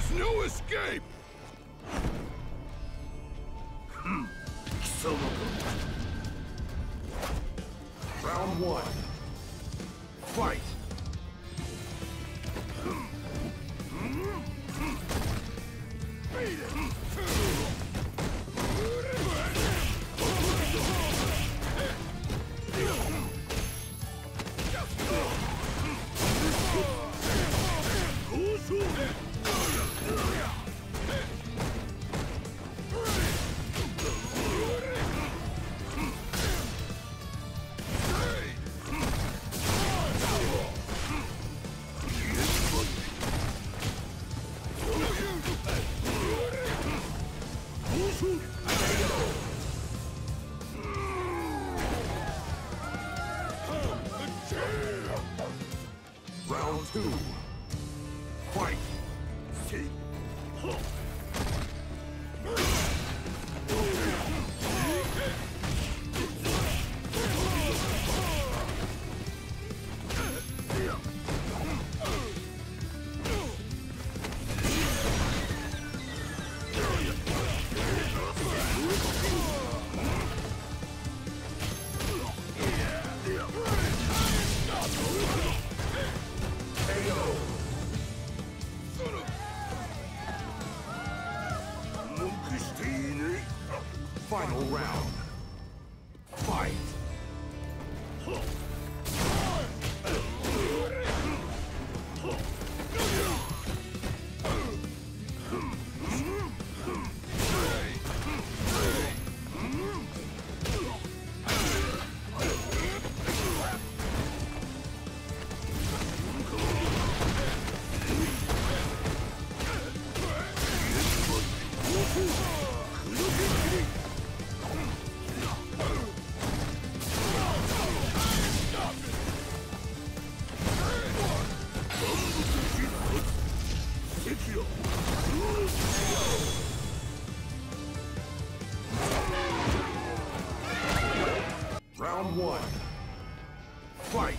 There's no escape! Hmm. Round one. Fight! Hmm. Hmm. Hmm. Beat it! Round two. Fight! See? Final round. Fight! Round one. Fight!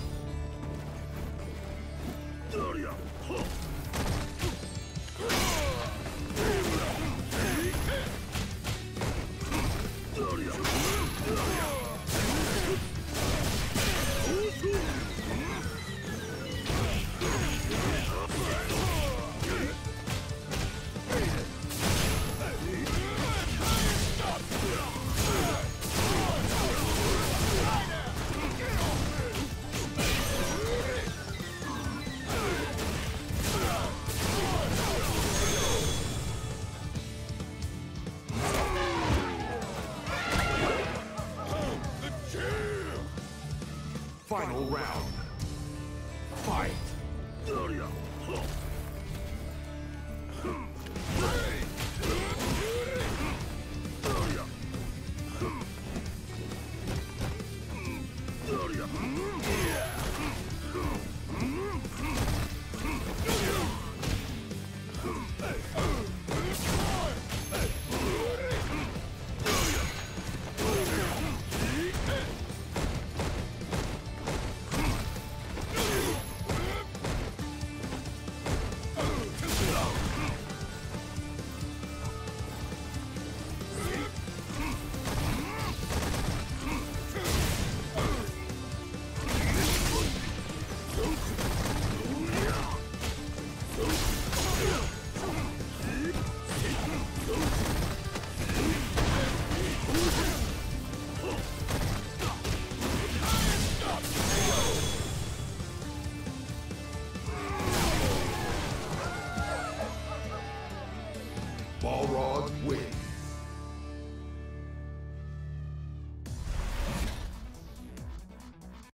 Final round. Fight! Balrog wins.